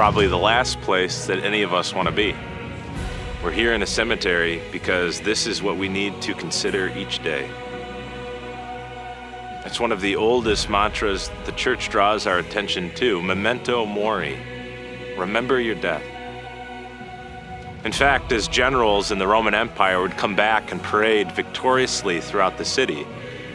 probably the last place that any of us want to be. We're here in a cemetery because this is what we need to consider each day. It's one of the oldest mantras the church draws our attention to memento mori. Remember your death. In fact, as generals in the Roman Empire would come back and parade victoriously throughout the city,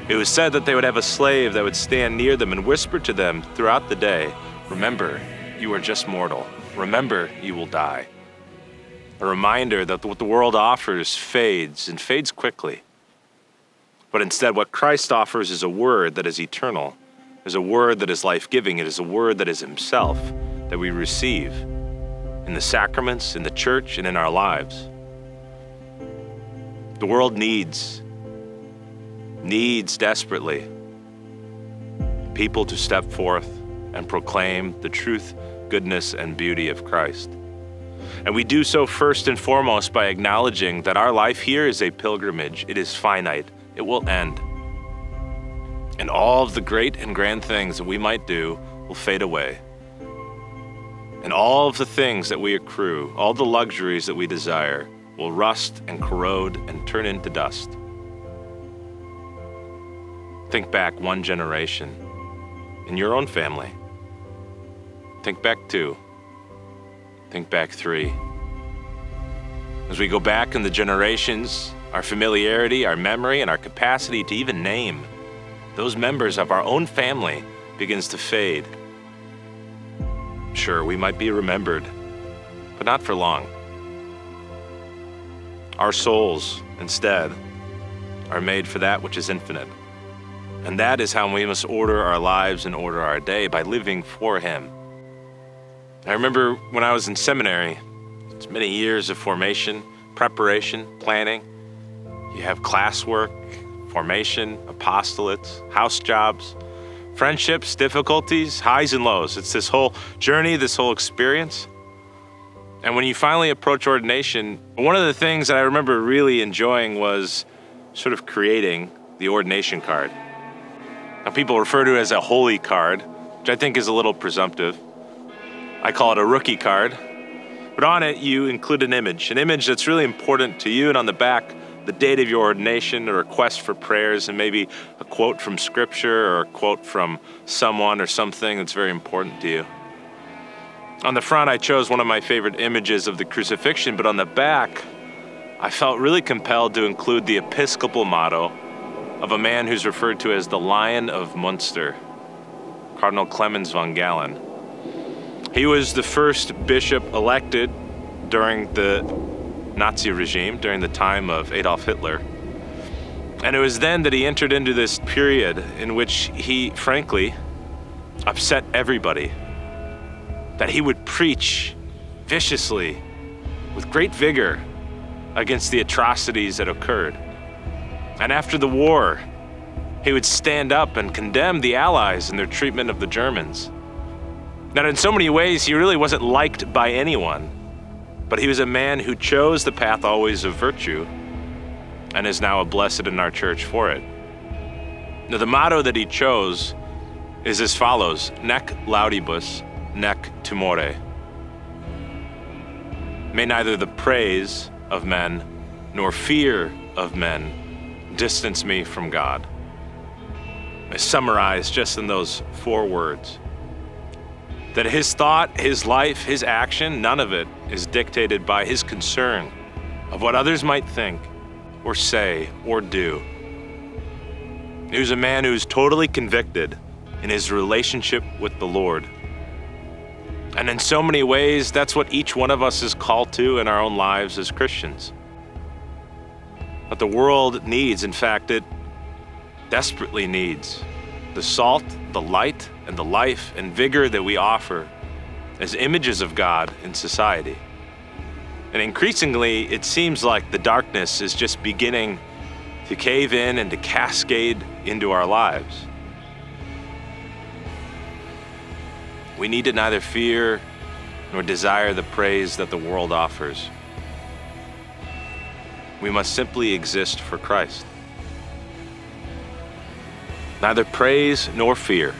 it was said that they would have a slave that would stand near them and whisper to them throughout the day, Remember, you are just mortal. Remember, you will die. A reminder that what the world offers fades and fades quickly. But instead, what Christ offers is a word that is eternal, is a word that is life giving, it is a word that is Himself that we receive in the sacraments, in the church, and in our lives. The world needs, needs desperately people to step forth and proclaim the truth, goodness, and beauty of Christ. And we do so first and foremost by acknowledging that our life here is a pilgrimage. It is finite, it will end. And all of the great and grand things that we might do will fade away. And all of the things that we accrue, all the luxuries that we desire, will rust and corrode and turn into dust. Think back one generation in your own family. Think back two. Think back three. As we go back in the generations, our familiarity, our memory, and our capacity to even name those members of our own family begins to fade Sure, we might be remembered, but not for long. Our souls, instead, are made for that which is infinite. And that is how we must order our lives and order our day by living for Him. I remember when I was in seminary, it's many years of formation, preparation, planning. You have classwork, formation, apostolates, house jobs, friendships, difficulties, highs and lows. It's this whole journey, this whole experience. And when you finally approach ordination, one of the things that I remember really enjoying was sort of creating the ordination card. Now, people refer to it as a holy card, which I think is a little presumptive. I call it a rookie card. But on it, you include an image, an image that's really important to you, and on the back, the date of your ordination, a request for prayers, and maybe a quote from scripture or a quote from someone or something that's very important to you. On the front, I chose one of my favorite images of the crucifixion, but on the back, I felt really compelled to include the episcopal motto of a man who's referred to as the Lion of Munster, Cardinal Clemens von Galen. He was the first bishop elected during the Nazi regime during the time of Adolf Hitler. And it was then that he entered into this period in which he, frankly, upset everybody. That he would preach viciously, with great vigor, against the atrocities that occurred. And after the war, he would stand up and condemn the Allies and their treatment of the Germans. Now, in so many ways, he really wasn't liked by anyone. But he was a man who chose the path always of virtue and is now a blessed in our church for it. Now, the motto that he chose is as follows Nec laudibus, nec timore. May neither the praise of men nor fear of men distance me from God. I summarize just in those four words that his thought, his life, his action, none of it is dictated by his concern of what others might think or say or do. He was a man who was totally convicted in his relationship with the Lord. And in so many ways, that's what each one of us is called to in our own lives as Christians. But the world needs, in fact, it desperately needs the salt, the light, and the life and vigor that we offer as images of God in society. And increasingly, it seems like the darkness is just beginning to cave in and to cascade into our lives. We need to neither fear nor desire the praise that the world offers. We must simply exist for Christ neither praise nor fear.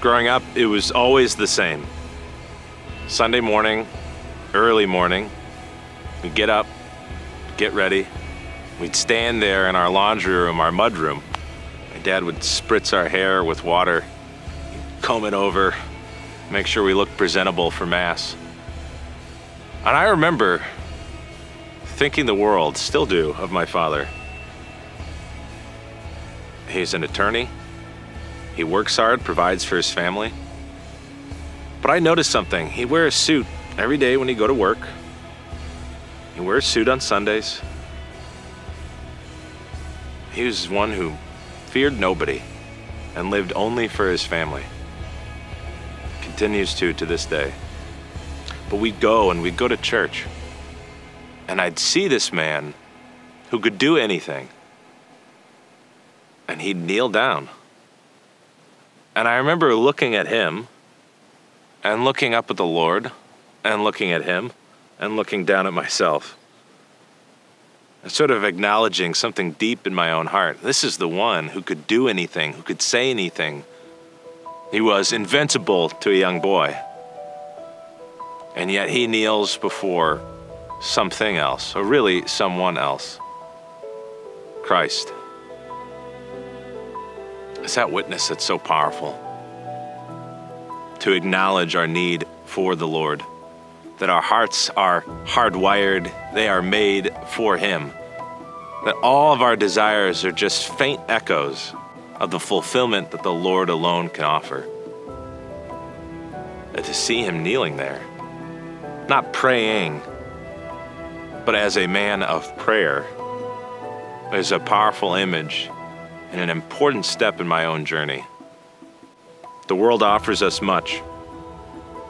Growing up, it was always the same. Sunday morning, early morning, we'd get up, get ready. We'd stand there in our laundry room, our mud room. My dad would spritz our hair with water, comb it over, make sure we looked presentable for Mass. And I remember thinking the world, still do, of my father. He's an attorney. He works hard, provides for his family. But I noticed something. He wears a suit every day when he go to work. He wears a suit on Sundays. He was one who feared nobody and lived only for his family. Continues to to this day. But we'd go and we'd go to church. And I'd see this man who could do anything. And he'd kneel down. And I remember looking at him and looking up at the Lord and looking at him and looking down at myself. And sort of acknowledging something deep in my own heart. This is the one who could do anything, who could say anything. He was invincible to a young boy. And yet he kneels before something else, or really someone else Christ. It's that witness that's so powerful. To acknowledge our need for the Lord, that our hearts are hardwired, they are made for Him, that all of our desires are just faint echoes of the fulfillment that the Lord alone can offer. And to see Him kneeling there, not praying, but as a man of prayer is a powerful image and an important step in my own journey. The world offers us much,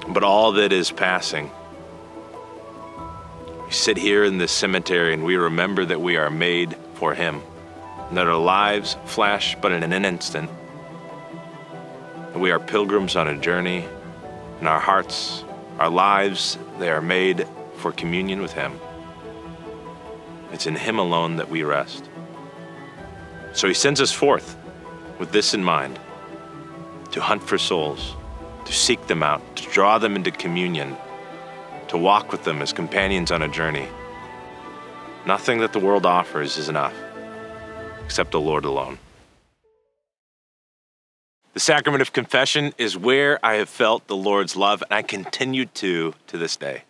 but all that is passing. We sit here in this cemetery and we remember that we are made for Him, and that our lives flash but in an instant. And we are pilgrims on a journey, and our hearts, our lives, they are made for communion with Him. It's in Him alone that we rest. So He sends us forth with this in mind to hunt for souls, to seek them out, to draw them into communion, to walk with them as companions on a journey. Nothing that the world offers is enough, except the Lord alone. The sacrament of confession is where I have felt the Lord's love, and I continue to to this day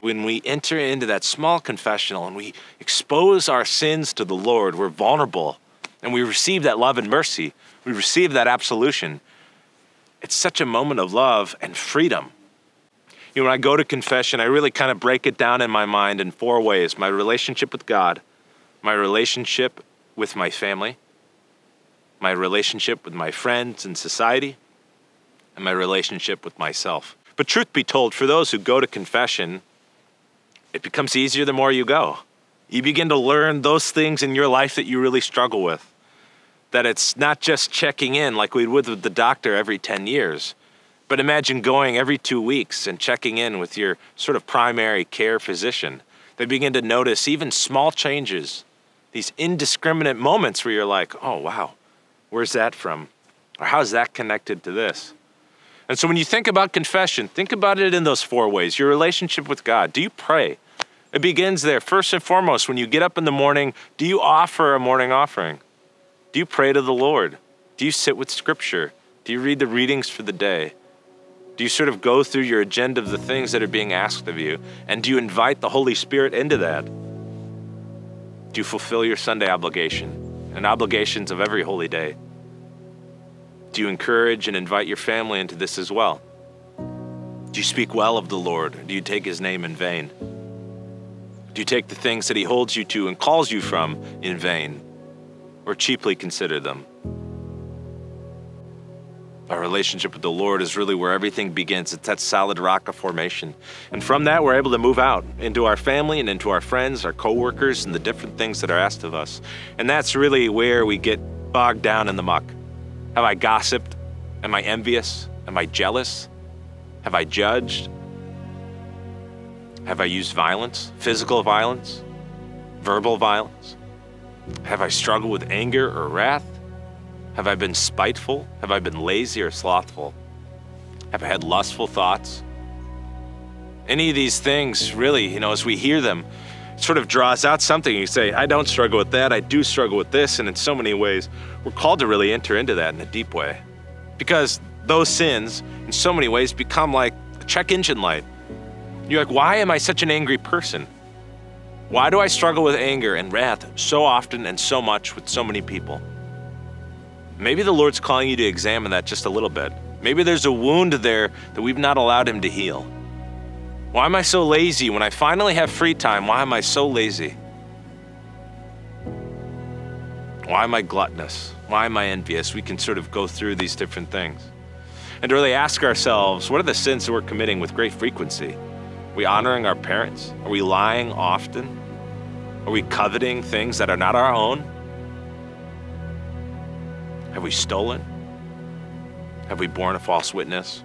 when we enter into that small confessional and we expose our sins to the Lord, we're vulnerable and we receive that love and mercy. We receive that absolution. It's such a moment of love and freedom. You know, when I go to confession, I really kind of break it down in my mind in four ways my relationship with God, my relationship with my family, my relationship with my friends and society, and my relationship with myself. But truth be told, for those who go to confession, it becomes easier the more you go. You begin to learn those things in your life that you really struggle with. That it's not just checking in like we would with the doctor every 10 years, but imagine going every two weeks and checking in with your sort of primary care physician. They begin to notice even small changes, these indiscriminate moments where you're like, oh, wow, where's that from? Or how's that connected to this? And so when you think about confession, think about it in those four ways your relationship with God. Do you pray? It begins there. First and foremost, when you get up in the morning, do you offer a morning offering? Do you pray to the Lord? Do you sit with Scripture? Do you read the readings for the day? Do you sort of go through your agenda of the things that are being asked of you? And do you invite the Holy Spirit into that? Do you fulfill your Sunday obligation and obligations of every holy day? Do you encourage and invite your family into this as well? Do you speak well of the Lord? Do you take his name in vain? Do you take the things that he holds you to and calls you from in vain or cheaply consider them? Our relationship with the Lord is really where everything begins. It's that solid rock of formation. And from that, we're able to move out into our family and into our friends, our coworkers, and the different things that are asked of us. And that's really where we get bogged down in the muck. Have I gossiped? Am I envious? Am I jealous? Have I judged? Have I used violence, physical violence, verbal violence? Have I struggled with anger or wrath? Have I been spiteful? Have I been lazy or slothful? Have I had lustful thoughts? Any of these things, really, you know, as we hear them, sort of draws out something. You say, I don't struggle with that, I do struggle with this, and in so many ways, we're called to really enter into that in a deep way. Because those sins, in so many ways, become like a check engine light. You're like, why am I such an angry person? Why do I struggle with anger and wrath so often and so much with so many people? Maybe the Lord's calling you to examine that just a little bit. Maybe there's a wound there that we've not allowed Him to heal. Why am I so lazy? When I finally have free time, why am I so lazy? Why am I gluttonous? Why am I envious? We can sort of go through these different things. And to really ask ourselves, what are the sins that we're committing with great frequency? Are we honoring our parents? Are we lying often? Are we coveting things that are not our own? Have we stolen? Have we borne a false witness?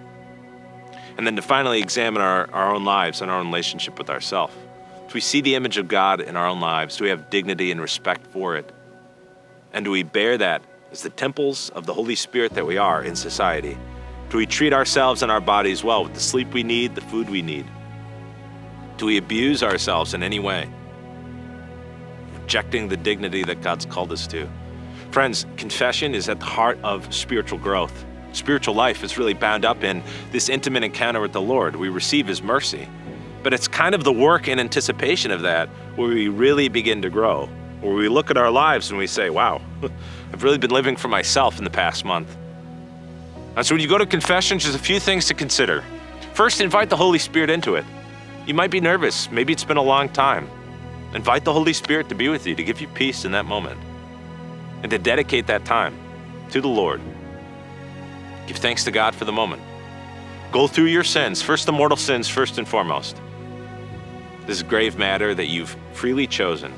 and then to finally examine our, our own lives and our own relationship with ourselves. Do we see the image of God in our own lives? Do we have dignity and respect for it? And do we bear that as the temples of the Holy Spirit that we are in society? Do we treat ourselves and our bodies well with the sleep we need, the food we need? Do we abuse ourselves in any way? Rejecting the dignity that God's called us to. Friends, confession is at the heart of spiritual growth spiritual life is really bound up in this intimate encounter with the Lord. We receive His mercy. But it's kind of the work in anticipation of that where we really begin to grow, where we look at our lives and we say, wow, I've really been living for myself in the past month. And so when you go to confession, there's a few things to consider. First, invite the Holy Spirit into it. You might be nervous. Maybe it's been a long time. Invite the Holy Spirit to be with you, to give you peace in that moment, and to dedicate that time to the Lord. Give thanks to God for the moment. Go through your sins, first the mortal sins, first and foremost. This grave matter that you've freely chosen,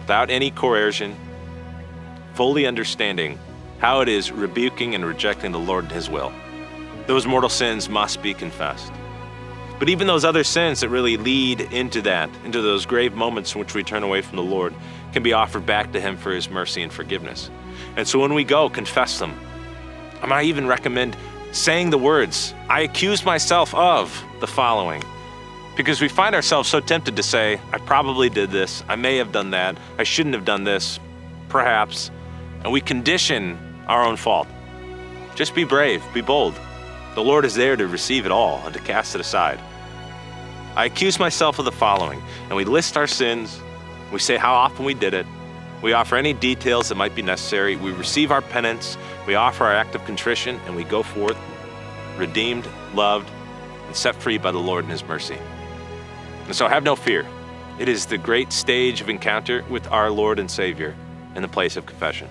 without any coercion, fully understanding how it is rebuking and rejecting the Lord and His will. Those mortal sins must be confessed. But even those other sins that really lead into that, into those grave moments in which we turn away from the Lord, can be offered back to Him for His mercy and forgiveness. And so when we go, confess them, I might even recommend saying the words, I accuse myself of the following. Because we find ourselves so tempted to say, I probably did this, I may have done that, I shouldn't have done this, perhaps. And we condition our own fault. Just be brave, be bold. The Lord is there to receive it all and to cast it aside. I accuse myself of the following, and we list our sins, we say how often we did it, we offer any details that might be necessary. We receive our penance. We offer our act of contrition, and we go forth redeemed, loved, and set free by the Lord in His mercy. And so have no fear. It is the great stage of encounter with our Lord and Savior in the place of confession.